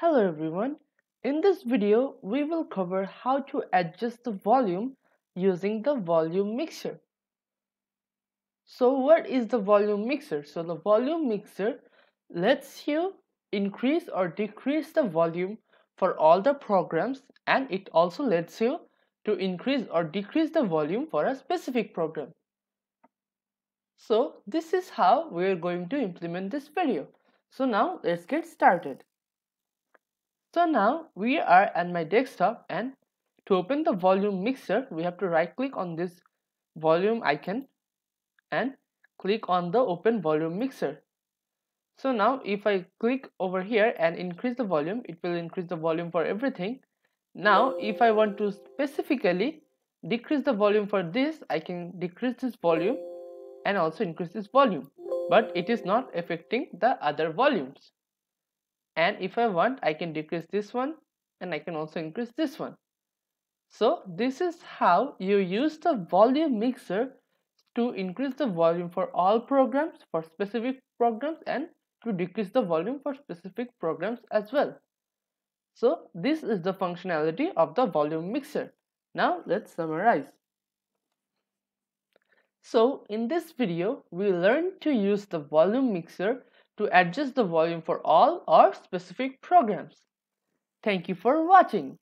Hello everyone. In this video, we will cover how to adjust the volume using the volume mixer. So what is the volume mixer? So the volume mixer lets you increase or decrease the volume for all the programs and it also lets you to increase or decrease the volume for a specific program. So this is how we are going to implement this video. So now let's get started. So now we are at my desktop and to open the volume mixer we have to right click on this volume icon and click on the open volume mixer. So now if I click over here and increase the volume it will increase the volume for everything. Now if I want to specifically decrease the volume for this I can decrease this volume and also increase this volume but it is not affecting the other volumes and if I want I can decrease this one and I can also increase this one. So this is how you use the volume mixer to increase the volume for all programs for specific programs and to decrease the volume for specific programs as well. So this is the functionality of the volume mixer. Now let's summarize. So in this video, we learned to use the volume mixer to adjust the volume for all or specific programs. Thank you for watching.